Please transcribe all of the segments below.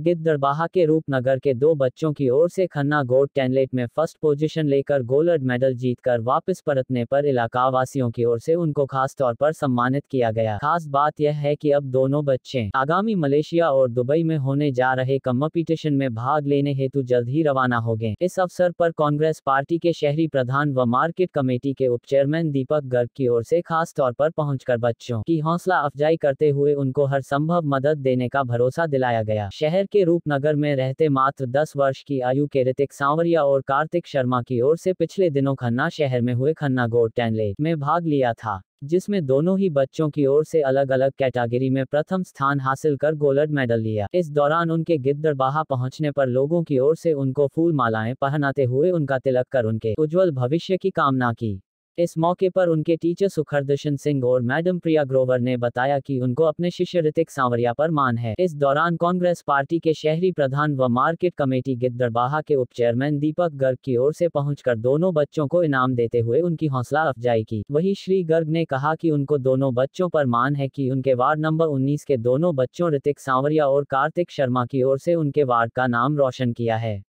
गिद्दड़बाहा के रूपनगर के दो बच्चों की ओर से खन्ना गोट टेनलेट में फ़र्स्ट पोजीशन लेकर गोल्ड मेडल जीतकर वापस परतने पर इलाका वासियों की ओर से उनको खास तौर पर सम्मानित किया गया। खास बात यह है कि अब दोनों बच्चे आगामी मलेशिया और दुबई में होने जा रहे कम्पिटिशन में भाग लेने हेतु जल्द ही रवाना हो गए। इस अवसर पर कांग्रेस पार्टी के शहरी प्रधान व मार्केट कमेटी के उप चेयरमैन दीपक गर्ग की ओर से खास तौर पर पहुंचकर बच्चों की हौसला अफजाई करते हुए उनको हर संभव मदद देने का भरोसा दिलाया गया। शहर के रूपनगर में रहते मात्र 10 वर्ष की आयु के ऋतिक सांवरिया और कार्तिक शर्मा की ओर से पिछले दिनों खन्ना शहर में हुए खन्ना गोट टेनलेट में भाग लिया था, जिसमें दोनों ही बच्चों की ओर से अलग अलग कैटेगरी में प्रथम स्थान हासिल कर गोल्ड मेडल लिया। इस दौरान उनके गिद्दड़बाहा पहुँचने पर लोगों की ओर से उनको फूल मालाएँ पहनाते हुए उनका तिलक कर उनके उज्जवल भविष्य की कामना की। इस मौके पर उनके टीचर सुखरदर्शन सिंह और मैडम प्रिया ग्रोवर ने बताया कि उनको अपने शिष्य ऋतिक सांवरिया पर मान है। इस दौरान कांग्रेस पार्टी के शहरी प्रधान व मार्केट कमेटी गिद्दरबाहा के उप चेयरमैन दीपक गर्ग की ओर से पहुंचकर दोनों बच्चों को इनाम देते हुए उनकी हौसला अफजाई की। वही श्री गर्ग ने कहा की उनको दोनों बच्चों आरोप मान है की उनके वार्ड नंबर उन्नीस के दोनों बच्चों ऋतिक सांवरिया और कार्तिक शर्मा की ओर ऐसी उनके वार्ड का नाम रोशन किया है।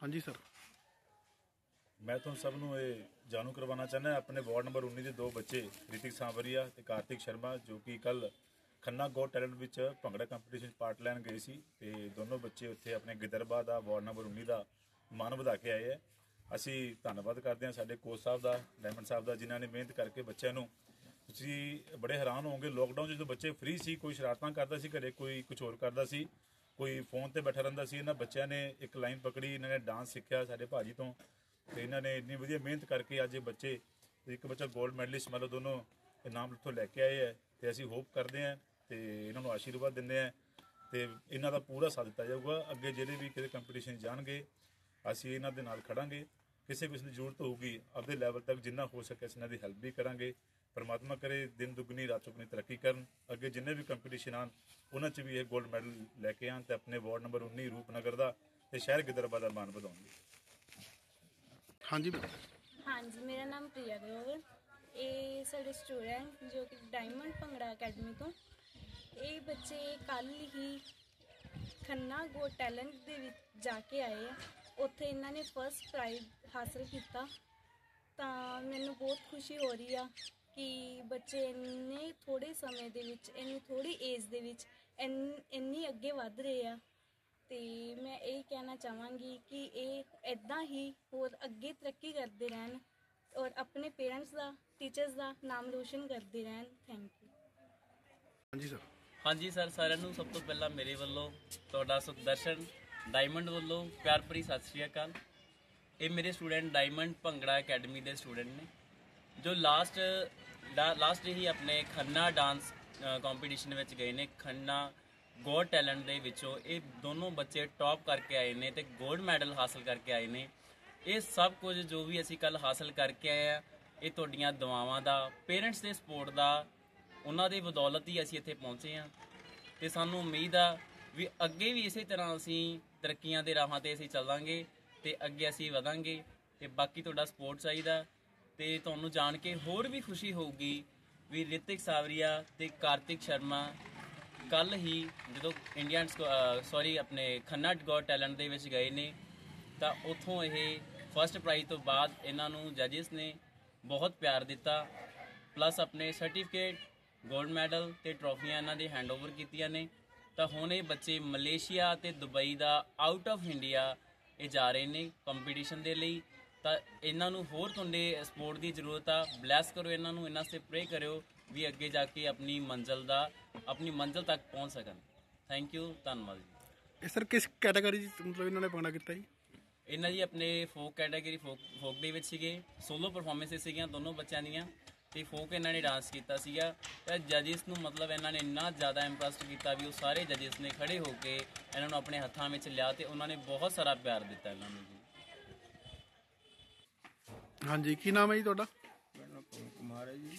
हाँ जी सर। मैं तो सबनों ਜਾਣੂ ਕਰਵਾਉਣਾ ਚਾਹੁੰਦਾ ਆਪਣੇ ਵਾਰਡ ਨੰਬਰ 19 ਦੇ ਦੋ ਬੱਚੇ, ਰਿਤਿਕ ਸਾਂਵਰੀਆ ਤੇ ਕਾਰਤਿਕ ਸ਼ਰਮਾ, ਜੋ ਕਿ ਕੱਲ ਖੰਨਾ ਗੋ ਟੈਲੈਂਟ ਵਿੱਚ ਭੰਗੜਾ ਕੰਪੀਟੀਸ਼ਨ 'ਚ ਪਾਰਟ ਲੈਣ ਗਏ ਸੀ ਤੇ ਦੋਨੋਂ ਬੱਚੇ ਉੱਥੇ ਆਪਣੇ ਗਿੱਦਰਬਾ ਦਾ ਵਾਰਡ ਨੰਬਰ 19 ਦਾ ਮਾਨ ਵਧਾ ਕੇ ਆਏ ਹੈ। ਅਸੀਂ ਧੰਨਵਾਦ ਕਰਦੇ ਹਾਂ ਸਾਡੇ ਕੋਚ ਸਾਹਿਬ ਦਾ ਡਾਇਮੰਡ ਸਾਹਿਬ ਦਾ, ਜਿਨ੍ਹਾਂ ਨੇ ਮਿਹਨਤ ਕਰਕੇ ਬੱਚਿਆਂ ਨੂੰ ਤੁਸੀਂ ਬੜੇ ਹੈਰਾਨ ਹੋਵੋਗੇ ਲੋਕਡਾਊਨ 'ਚ ਜਦੋਂ ਬੱਚੇ ਫ੍ਰੀ ਸੀ, ਕੋਈ ਸ਼ਰਾਰਤਾਂ ਕਰਦਾ ਸੀ, ਘਰੇ ਕੋਈ ਕੁਝ ਹੋਰ ਕਰਦਾ ਸੀ, ਕੋਈ ਫੋਨ ਤੇ ਬੈਠਾ ਰਹਿੰਦਾ ਸੀ, ਇਹਨਾਂ ਬੱਚਿਆਂ ਨੇ ਇੱਕ ਲਾਈਨ ਪਕੜੀ, ਇਹਨਾਂ ਨੇ ਡਾਂਸ ਸਿੱਖਿਆ ਸਾਡੇ ਭਾਜੀ ਤੋਂ। ਤੇ ਇਹਨਾਂ ਨੇ ਇੰਨੀ ਵਧੀਆ ਮਿਹਨਤ ਕਰਕੇ ਅੱਜ ਇਹ ਬੱਚੇ, ਇੱਕ ਬੱਚਾ 골ਡ ਮੈਡਲਿਸਟ ਮਤਲਬ ਦੋਨੋਂ ਇਨਾਮ ਇੱਥੋਂ ਲੈ ਕੇ ਆਏ ਹੈ ਤੇ ਅਸੀਂ ਹੋਪ ਕਰਦੇ ਹਾਂ ਤੇ ਇਹਨਾਂ ਨੂੰ ਆਸ਼ੀਰਵਾਦ ਦਿੰਦੇ ਹਾਂ ਤੇ ਇਹਨਾਂ ਦਾ ਪੂਰਾ ਸਾਥ ਦਿੱਤਾ ਜਾਊਗਾ। ਅੱਗੇ ਜਿਹੜੇ ਵੀ ਕਿਸੇ ਕੰਪੀਟੀਸ਼ਨ ਜਾਣਗੇ, ਅਸੀਂ ਇਹਨਾਂ ਦੇ ਨਾਲ ਖੜਾਂਗੇ। ਕਿਸੇ ਵੀ ਦੀ ਜ਼ਰੂਰਤ ਹੋਊਗੀ, ਆਪਦੇ ਲੈਵਲ ਤੱਕ ਜਿੰਨਾ ਹੋ ਸਕੇ ਅਸੀਂ ਇਹਨਾਂ ਦੀ ਹੈਲਪ ਵੀ ਕਰਾਂਗੇ। ਪਰਮਾਤਮਾ ਕਰੇ, ਦਿਨ ਦੁਗਣੀ, ਰਾਤ ਚੁਗਣੀ ਤਰੱਕੀ ਕਰਨ। ਅੱਗੇ ਜਿੰਨੇ ਵੀ ਕੰਪੀਟੀਸ਼ਨ ਆਣ ਉਹਨਾਂ 'ਚ ਵੀ ਇਹ 골ਡ ਮੈਡਲ ਲੈ ਕੇ ਆਣ ਤੇ ਆਪਣੇ ਵਾਰਡ ਨੰਬਰ 19 ਰੂਪਨਗਰ ਦਾ ਤੇ ਸ਼ਹਿਰ ਗਿੱਦਰਬਾ ਦਾ ਮਾਣ ਵਧਾਉਣਗੇ ਹਾਂਜੀ। ਹਾਂਜੀ, ਮੇਰਾ ਨਾਮ ਪ੍ਰਿਆ ਗਰੋਵਰ। ਇਹ ਸਾਡੇ ਸਟੂਡੈਂਟ ਜੋ ਕਿ ਡਾਇਮੰਡ ਭੰਗੜਾ ਅਕੈਡਮੀ ਤੋਂ। ਇਹ ਬੱਚੇ ਕੱਲ ਹੀ ਖੰਨਾ ਗੋ ਟੈਲੈਂਟ ਦੇ ਵਿੱਚ ਜਾ ਕੇ ਆਏ ਆ। ਉੱਥੇ ਇਹਨਾਂ ਨੇ ਫਰਸਟ ਪ੍ਰਾਈਜ਼ ਹਾਸਲ ਕੀਤਾ। ਤਾਂ ਮੈਨੂੰ ਬਹੁਤ ਖੁਸ਼ੀ ਹੋ ਰਹੀ ਆ ਕਿ ਬੱਚੇ ਇੰਨੇ ਥੋੜੇ ਸਮੇਂ ਦੇ ਵਿੱਚ, ਇੰਨੀ ਥੋੜੀ ਏਜ ਦੇ ਵਿੱਚ, ਇੰਨ- ਇੰਨੀ ਅੱਗੇ ਵੱਧ ਰਹੇ ਆ। ਤੇ ਮੈਂ ਇਹ ਕਹਿਣਾ ਚਾਹਾਂਗੀ ਕਿ ਇਹ ਇਦਾਂ ਹੀ ਹੋਰ ਅੱਗੇ ਤਰੱਕੀ ਕਰਦੇ ਰਹਿਣ ਔਰ ਆਪਣੇ ਪੇਰੈਂਟਸ ਦਾ ਟੀਚਰਸ ਦਾ ਨਾਮ ਰੋਸ਼ਨ ਕਰਦੇ ਰਹਿਣ। ਥੈਂਕ ਯੂ ਹਾਂਜੀ ਸਰ ਹਾਂਜੀ ਸਰ ਸਾਰਿਆਂ ਨੂੰ ਸਭ ਤੋਂ ਪਹਿਲਾਂ ਮੇਰੇ ਵੱਲੋਂ ਤੁਹਾਡਾ ਸੁਖਦਰਸ਼ਨ ਡਾਇਮੰਡ ਵੱਲੋਂ ਪਿਆਰ ਭਰੀ ਸਤਿ ਸ਼੍ਰੀ ਅਕਾਲ। ਇਹ ਮੇਰੇ ਸਟੂਡੈਂਟ ਡਾਇਮੰਡ ਭੰਗੜਾ ਅਕੈਡਮੀ ਦੇ ਸਟੂਡੈਂਟ ਨੇ ਜੋ ਲਾਸਟ ਲਾਸਟ ਹੀ ਆਪਣੇ ਖੰਨਾ ਡਾਂਸ ਕੰਪੀਟੀਸ਼ਨ ਵਿੱਚ ਗਏ ਨੇ ਖੰਨਾ ਗੋਲਡ ਟੈਲੈਂਟ ਦੇ ਵਿੱਚੋਂ ਇਹ ਦੋਨੋਂ ਬੱਚੇ ਟੌਪ ਕਰਕੇ ਆਏ ਨੇ ਤੇ ਗੋਲਡ ਮੈਡਲ ਹਾਸਲ ਕਰਕੇ ਆਏ ਨੇ। ਇਹ ਸਭ ਕੁਝ ਜੋ ਵੀ ਅਸੀਂ ਕੱਲ ਹਾਸਲ ਕਰਕੇ ਆਏ ਆ, ਇਹ ਤੁਹਾਡੀਆਂ ਦੁਆਵਾਂ ਦਾ ਪੇਰੈਂਟਸ ਦੇ ਸਪੋਰਟ ਦਾ, ਉਹਨਾਂ ਦੇ ਬਦੌਲਤ ਹੀ ਅਸੀਂ ਇੱਥੇ ਪਹੁੰਚੇ ਆ ਤੇ ਸਾਨੂੰ ਉਮੀਦ ਆ ਵੀ ਅੱਗੇ ਵੀ ਇਸੇ ਤਰ੍ਹਾਂ ਅਸੀਂ ਤਰੱਕੀਆਂ ਦੇ ਰਾਹਾਂ ਤੇ ਅਸੀਂ ਚੱਲਾਂਗੇ ਤੇ ਅੱਗੇ ਅਸੀਂ ਵਧਾਂਗੇ ਤੇ ਬਾਕੀ ਤੁਹਾਡਾ ਸਪੋਰਟ ਚਾਹੀਦਾ। ਤੇ ਤੁਹਾਨੂੰ ਜਾਣ ਕੇ ਹੋਰ ਵੀ ਖੁਸ਼ੀ ਹੋਊਗੀ ਵੀ ਰਿਤਿਕ ਸਾਵਰੀਆ ਤੇ ਕਾਰਤਿਕ ਸ਼ਰਮਾ ਕੱਲ ਹੀ ਜਦੋਂ ਇੰਡੀਅਨ ਸੌਰੀ ਆਪਣੇ ਖੰਨਾ ਗੋਟ ਟੈਲੈਂਟ ਦੇ ਵਿੱਚ ਗਏ ਨੇ, ਤਾਂ ਉੱਥੋਂ ਇਹ ਫਰਸਟ ਪ੍ਰਾਈਜ਼ ਤੋਂ ਬਾਅਦ ਇਹਨਾਂ ਨੂੰ ਜੱਜਿਸ ਨੇ ਬਹੁਤ ਪਿਆਰ ਦਿੱਤਾ ਪਲੱਸ ਆਪਣੇ ਸਰਟੀਫਿਕੇਟ 골ਡ ਮੈਡਲ ਤੇ ਟਰੋਫੀਆਂ ਇਹਨਾਂ ਦੇ ਹੈਂਡਓਵਰ ਕੀਤੀਆਂ ਨੇ। ਤਾਂ ਹੁਣ ਇਹ ਬੱਚੇ ਮਲੇਸ਼ੀਆ ਤੇ ਦੁਬਈ ਦਾ ਆਊਟ ਆਫ ਇੰਡੀਆ ਇਹ ਜਾ ਰਹੇ ਨੇ ਕੰਪੀਟੀਸ਼ਨ ਦੇ ਲਈ। ਤਾਂ ਇਹਨਾਂ ਨੂੰ ਹੋਰ ਤੁਹਾਡੇ ਸਪੋਰਟ ਦੀ ਜ਼ਰੂਰਤ ਆ ਬਲੈਸ ਕਰੋ ਇਹਨਾਂ ਨੂੰ, ਇਹਨਾਂ ਸੇ ਪ੍ਰੇ ਕਰਿਓ। ਵੀ ਅੱਗੇ ਜਾ ਕੇ ਆਪਣੀ ਮੰਜ਼ਲ ਦਾ ਆਪਣੀ ਮੰਜ਼ਲ ਤੱਕ ਪਹੁੰਚ ਸਕਣ। ਥੈਂਕ ਯੂ ਧੰਨਵਾਦ ਜੀ। ਇਹ ਸਰ ਕਿਸ ਕੈਟਾਗਰੀ ਚ ਮਤਲਬ ਇਹਨਾਂ ਨੇ ਪਾਣਾ ਕੀਤਾ ਜੀ? ਇਹਨਾਂ ਜੀ ਆਪਣੇ ਫੋਕ ਕੈਟਾਗਰੀ ਫੋਕ ਫੋਕ ਦੇ ਵਿੱਚ ਸੀਗੇ ਸੋਲੋ ਪਰਫਾਰਮੈਂਸਿਸ ਸੀਗੀਆਂ ਦੋਨੋਂ ਬੱਚਿਆਂ ਦੀਆਂ ਤੇ ਫੋਕ ਇਹਨਾਂ ਨੇ ਡਾਂਸ ਕੀਤਾ ਸੀਗਾ। ਤੇ ਜੱਜਿਸ ਨੂੰ ਮਤਲਬ ਇਹਨਾਂ ਨੇ ਇੰਨਾ ਜ਼ਿਆਦਾ ਇੰਪ੍ਰੈਸਡ ਕੀਤਾ ਵੀ ਉਹ ਸਾਰੇ ਜੱਜਿਸ ਨੇ ਖੜੇ ਹੋ ਕੇ ਇਹਨਾਂ ਨੂੰ ਆਪਣੇ ਹੱਥਾਂ ਵਿੱਚ ਲਿਆ ਤੇ ਉਹਨਾਂ ਨੇ ਬਹੁਤ ਸਾਰਾ ਪਿਆਰ ਦਿੱਤਾ ਇਹਨਾਂ ਨੂੰ ਜੀ। ਹਾਂਜੀ ਕੀ ਨਾਮ ਹੈ ਜੀ ਤੁਹਾਡਾ? ਮੇਰਾ ਨਾਮ ਕੁਮਾਰ ਹੈ ਜੀ।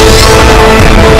Música